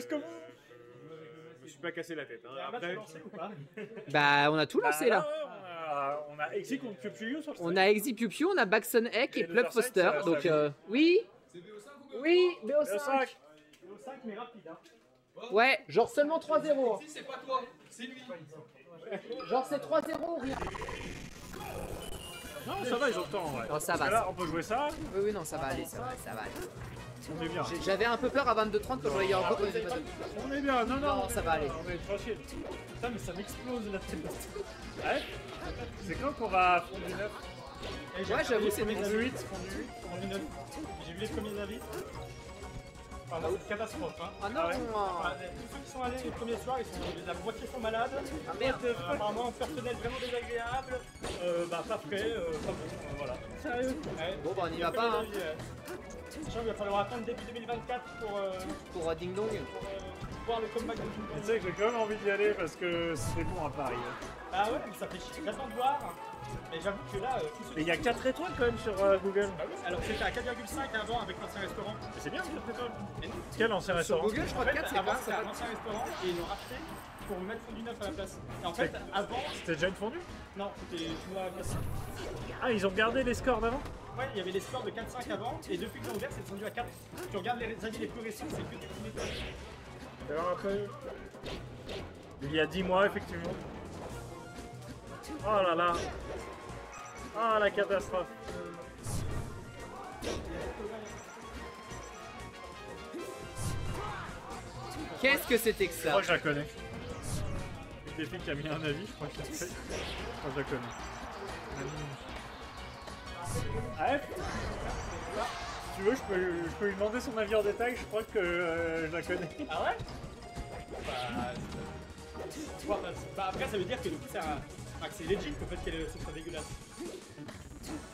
plus que. Je me suis pas cassé la tête. Hein. Après, lancé ou pas Bah, on a tout bah, lancé là. On a, on a Exi contre Piu Piu sur le On a Exi Piu Piu, on a Baxon Eck et Et Plug Foster. ça- ça Donc, euh, oui. Oui, BO5. BO5. Au 5, mais rapide. Hein. Ouais, genre seulement 3-0. hein. Si c'est pas toi, c'est lui. Genre c'est 3-0 ou rien. Non, ça va, ils ont le temps vrai. Non, ça Parce va, que Là, ça- on peut jouer ça. Oui, oui, non, ça va aller, ça va, ça va aller. On est bien. J'ai- J'avais un peu peur à 22-30 quand je voyais encore. On est bien. Non, non. Non, ça va aller. On est tranquille. Putain, mais ça m'explose la tête. Ouais. C'est quand qu'on va fondre du neuf Ouais, j'avoue, c'est premiers bon. avis. Fondu 9. J'ai vu les premiers avis. Enfin, là, c'est une catastrophe. Hein. Ah non Ah ouais. Enfin, tous ceux qui sont allés les premiers soirs, ils sont, la moitié sont malades. Ah merde. Euh, apparemment, personnel vraiment désagréable. Euh, bah, pas frais, euh, pas bon. euh, voilà. Sérieux ouais. Bon, bah on y va pas, hein. Sachant qu'il va falloir attendre début 2024 pour, euh, Pour Ding Dong. pour, euh, voir le comeback de Tu sais que j'ai quand même envie d'y aller parce que c'est bon à Paris. hein. Ah ouais, mais ça fait chier. J'attends de voir. Mais j'avoue que là, euh, Mais il y a 4 étoiles quand même sur euh, Google. Bah oui, alors c'était à 4,5 avant avec l'ancien restaurant. Mais C'est bien 4 étoiles. Mais non. Quel ancien Sur restaurant Google, je crois En que fait, 4 c'est avant c'était ça. un ancien restaurant et ils l'ont racheté pour mettre du neuf à la place. Et en fait, avant, C'était déjà une fondue non, c'était chinois classique. Ah, ils ont gardé les scores d'avant Ouais, il y avait les scores de 4-5 avant et depuis qu'ils ont ouvert, c'est descendu à 4. Tu regardes les avis les plus récents, c'est que des vraiment un peu- Il y a 10 mois, effectivement. Oh là là Oh la catastrophe Qu'est-ce que c'était que Je ça crois que je la connais. Filles qui a mis un avis, je crois que je la. Je crois que je la connais. Ah, ouais Si tu veux, je peux, je peux lui demander son avis en détail, je crois que euh, je la connais. Ah ouais? Bah, Ouais, bah, bah, après, ça veut dire que du coup, c'est que c'est legit le fait qu'elle soit dégueulasse.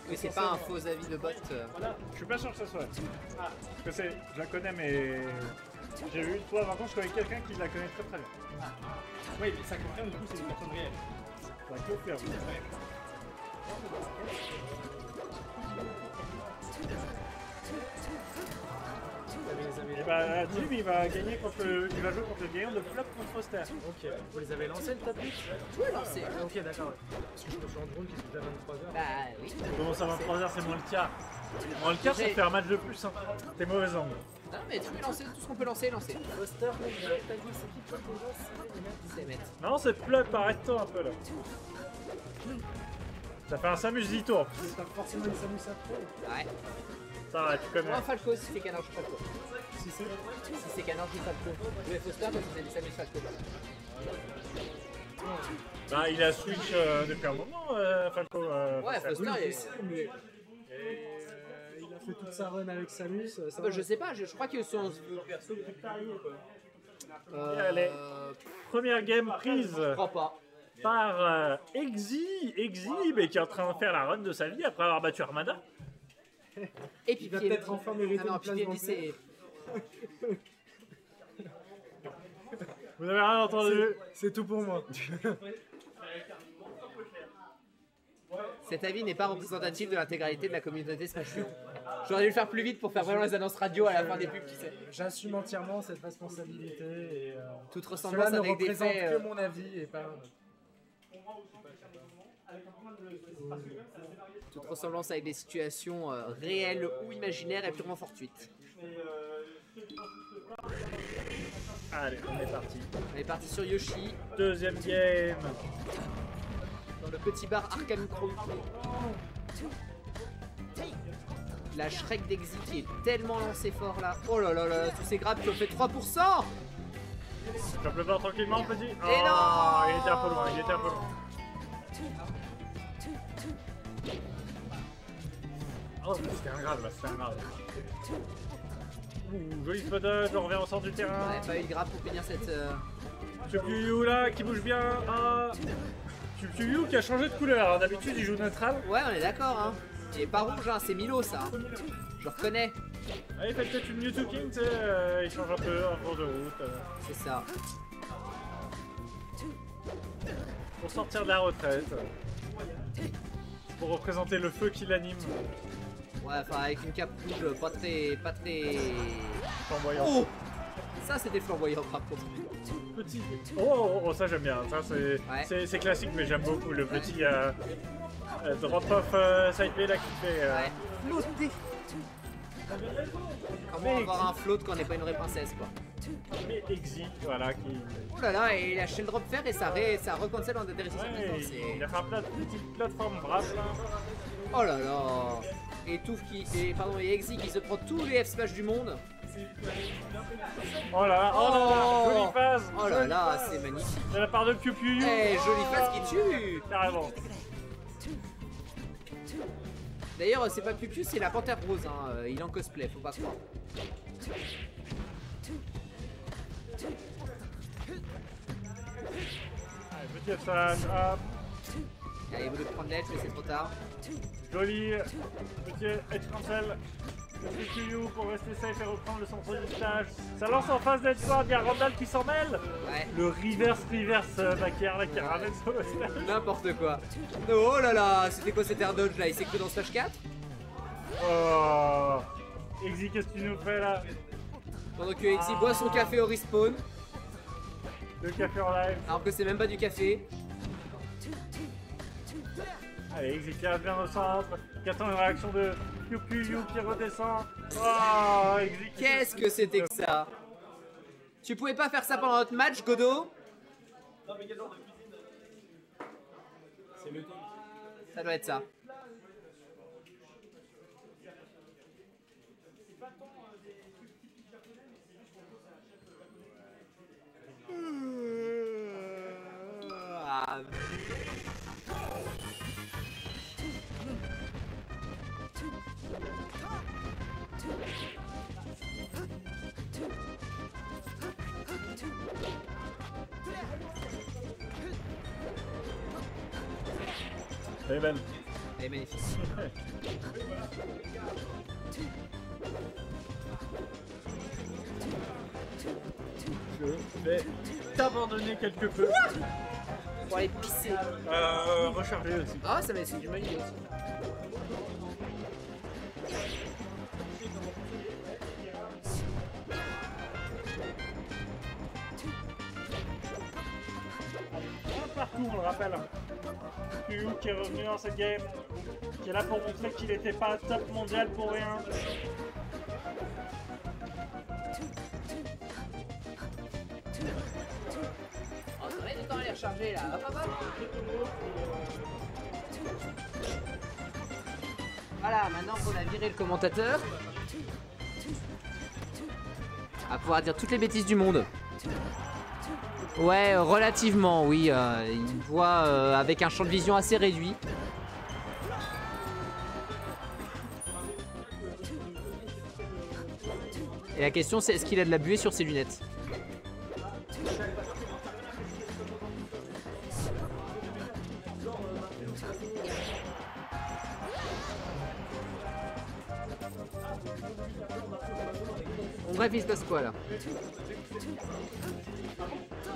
Mais c'est pas un faux avis de bot. euh. Voilà. Je suis pas sûr que ce soit. Ah, Parce que c'est, je la connais, mais j'ai vu une fois, par contre, je connais quelqu'un qui la connaît très très bien. oui, mais ça confirme, du coup, c'est une personne réelle. Ça confirme. Et bah, Jim, il va gagner contre le, il va jouer contre le gagnant de Flop contre Foster. Ok, vous les avez lancés le top 8 Non, c'est. Ok, d'accord. Parce que je me suis rendu compte qu'il était déjà 23h. Bah oui. Comment ça, 23h, c'est moins le quart Moins le quart, ça fait un match de plus. Hein. T'es mauvais angle. Non, mais tu peux lancer tout ce qu'on peut lancer, lancer. Foster, t'as dit c'est qui mettre. Non, c'est Flop, arrête-toi un peu là. Ça fait un Samus Zito en plus. C'est pas forcément une Samus Afro. Ouais. Ça va, tu connais. Moi, Falco, si c'est Canard, je suis Falco. Si c'est. Si c'est parce que des Samus Falco. Bah, il a switch euh, depuis un moment, euh, Falco. euh, Ouais, Foster. Oui, il sais, mais. Et, euh, il a fait toute sa run avec Samus. Ça Ah bah, je sais pas, je, je crois que sur. Perso. Euh, Allez. Première game prise Je crois pas. par euh, Exi. Exi, mais qui est en train de faire la run de sa vie après avoir battu Armada. Et puis Il va peut-être enfin mériter Ah non, une place dans le. Vous avez rien entendu C'est tout pour moi. Cet avis n'est pas représentatif de l'intégralité de la communauté Smash. J'aurais dû le faire plus vite pour faire vraiment les annonces radio à la fin des pubs, qui sait. J'assume entièrement cette responsabilité et. euh, Toute cela ressemblance ne avec des représente faits. que euh, mon avis et pas. toute ressemblance avec des situations euh, réelles ou imaginaires est purement fortuite. Allez, on est parti. On est parti sur Yoshi, Deuxième game. dans le petit bar Arkham Crow. La Shrek d'Exit qui est tellement lancé fort là. Oh là là là, tous ces grabs qui ont fait 3% Tu peux voir tranquillement, petit Oh, non il était un peu loin, il était un peu loin. Oh, c'était un grave, là, c'était un grave. Joli dodge, on revient au centre du On terrain. n'avait pas eu de grab pour finir cette... euh, là qui bouge bien. Ah. Yu qui a changé de couleur. hein. D'habitude, il joue neutral. Ouais, on est d'accord, hein. Il est pas rouge, hein, c'est Milo ça. Je reconnais, Ah, il fait peut-être une Mewtwo King, tu sais. euh, il change un peu en cours de route. euh, c'est ça. pour sortir de la retraite. Pour représenter le feu qui l'anime. Ouais, enfin avec une cape rouge pas très... pas très... Flamboyant. Oh Ça, c'était flamboyant par contre. Petit. Oh, oh, oh, ça j'aime bien. Ça c'est Ouais. classique, mais j'aime beaucoup le petit euh, euh, drop-off euh, side B là qui fait. euh, Ouais. Flotter. Comment avoir un float quand on n'est pas une vraie princesse, quoi. Mais exit, voilà, qui. Oh là là, et il a le drop fer et ça, ré, ça reconcelle en. Ouais, il a fait un plat, petite plateforme brave là. Oh là là Et Touf qui. Et, pardon, et Exy qui se prend tous les F-Smash du monde. Oh là là, oh là là, Oh. jolie phase. Oh là là, phase. c'est magnifique. De la part de Piu Piu. Eh, jolie face qui tue Carrément. D'ailleurs, c'est pas Pupiu, c'est la panthère rose. Hein. Il est en cosplay, faut pas croire. Allez, petit smash, hop. Allez, il veut le prendre l'edge, mais c'est trop tard. Joli. Petit edge cancel. pour rester safe et reprendre le centre du stage. Ça lance en face d'Edge Guard, il y a Randall qui s'en mêle. Ouais, Le reverse reverse euh, backer là qui ramène sur le stage. n'importe quoi. Oh là là, c'était quoi cet air dodge là? Il s'est que dans Smash 4 Oh. Exy, qu'est-ce que tu nous fais là? Pendant que Exy boit son café au respawn, Le café en live. alors que c'est même pas du café. Allez, Exy qui revient au centre, qui attend une réaction de Piu Piu Yu qui redescend. Oh, Qu'est-ce que c'était que ça Tu pouvais pas faire ça pendant notre match, Godot Ça doit être ça. Ah, Est magnifique. Je vais t'abandonner quelque peu. Pour aller pisser. Euh, recharger aussi. Ah, ça m'a c'est du magnifique aussi. partout, on le rappelle. Qui est revenu dans cette game, qui est là pour montrer qu'il n'était pas top mondial pour rien. Oh, ça va être du temps à les recharger là. Hop, hop. Voilà, maintenant qu'on a viré le commentateur, va pouvoir dire toutes les bêtises du monde. Ouais, euh, relativement, oui. euh, il voit euh, avec un champ de vision assez réduit. Et la question c'est est-ce qu'il a de la buée sur ses lunettes? Bref, il se passe quoi là?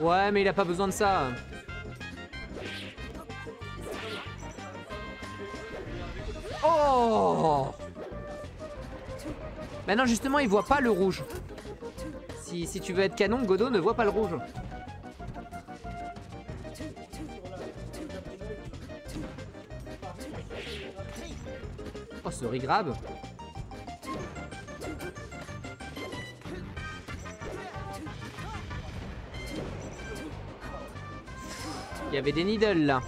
Ouais, mais il a pas besoin de ça. Oh Maintenant, justement, il voit pas le rouge. Si, si tu veux être canon, Godot ne voit pas le rouge. Oh, ce grab. Il y avait des needles là.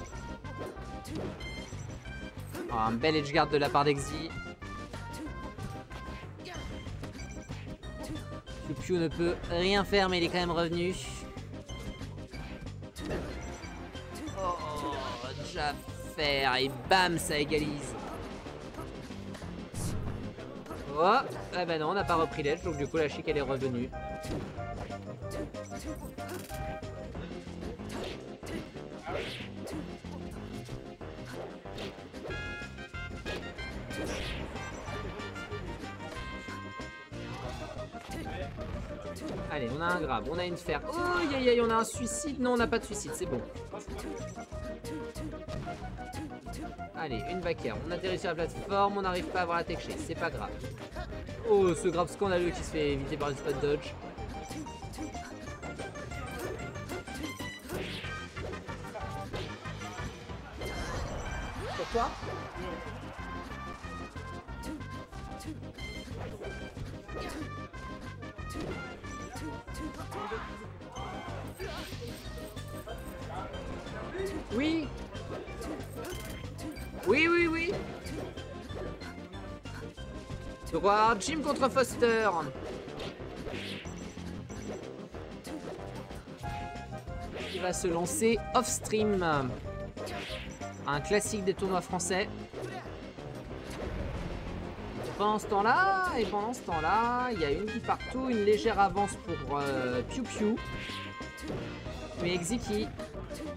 Oh, un bel edgeguard de la part d'Exy. Piu ne peut rien faire, mais il est quand même revenu. Oh, Jaffer, et bam, ça égalise. Oh, ah bah non, on n'a pas repris l'edge, donc du coup la chic elle est revenue. Allez, on a un grave, on a une ferme. Oh, aïe, aïe, on a un suicide. Non, on n'a pas de suicide, c'est bon. Allez, une vaquère. On atterrit sur la plateforme, on n'arrive pas à avoir la techché, c'est pas grave. Oh, ce grave scandaleux qui se fait éviter par le spot dodge. Pourquoi Droit, Jim contre Foster Il va se lancer off-stream. Un classique des tournois français. Pendant ce temps-là, et pendant ce temps-là, il y a une qui partout, une légère avance pour euh, Piu Piu. Mais Exiki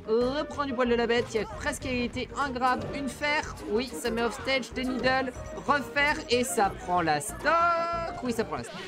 reprend du poil de la bête, il y a presque égalité, un grab, une fer, oui, ça met off stage, des needles, refaire, et ça prend la stock, oui, ça prend la stock.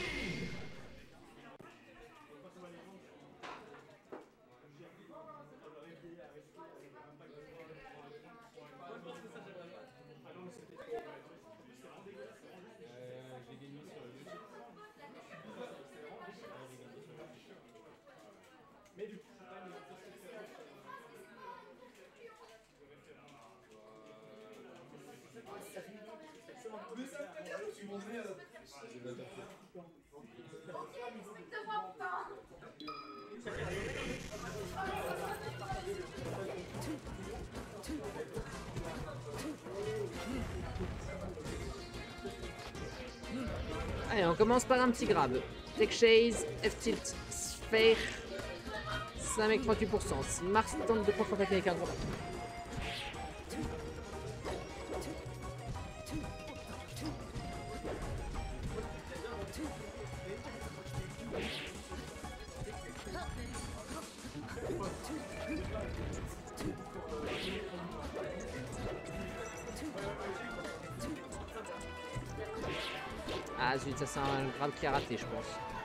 Allez, on commence par un petit grab. Tech Chase, F-Tilt, Sphere. 5 avec 38%. Mars tente de contre-attaquer avec un gros. C'est un grab qui a raté, je pense.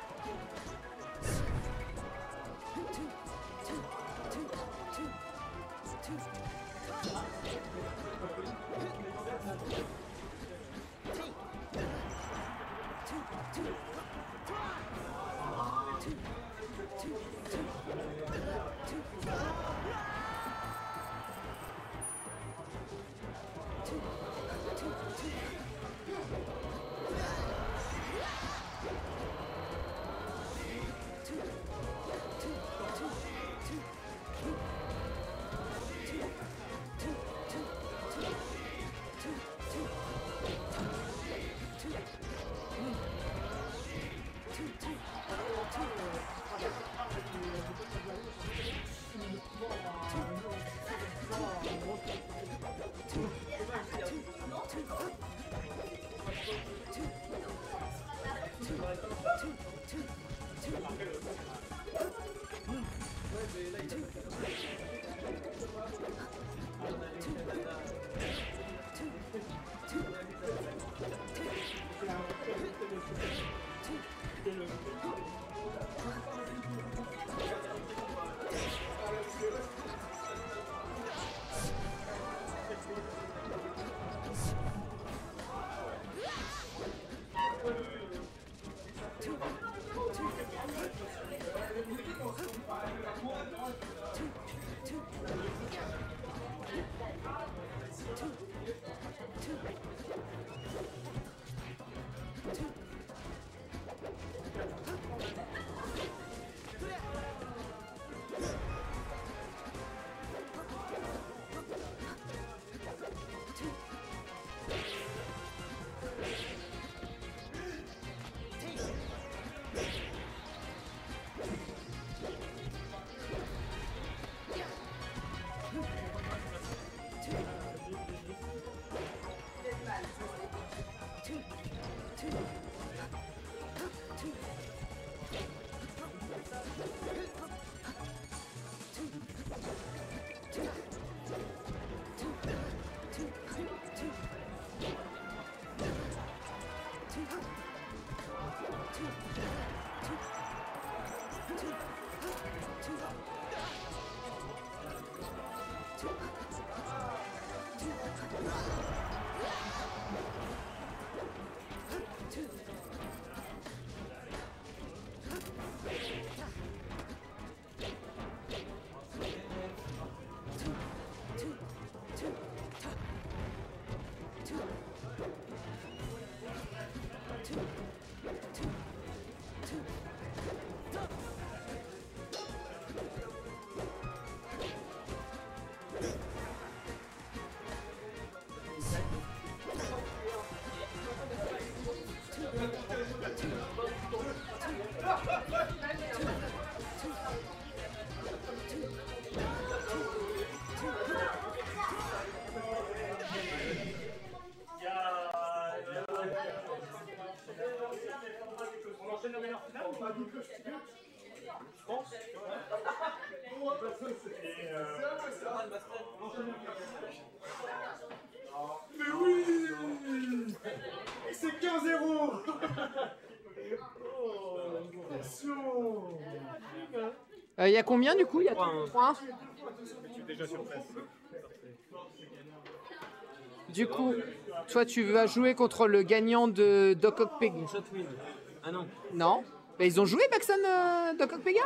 Mais oui C'est 15-0 Oh, attention Il y a combien du coup Il y a 3 déjà sur place. Du coup, toi tu vas jouer contre le gagnant de Doc Ock Peg. Ah non, Non Bah, Ils ont joué Baxon euh, Doc Ock Pega.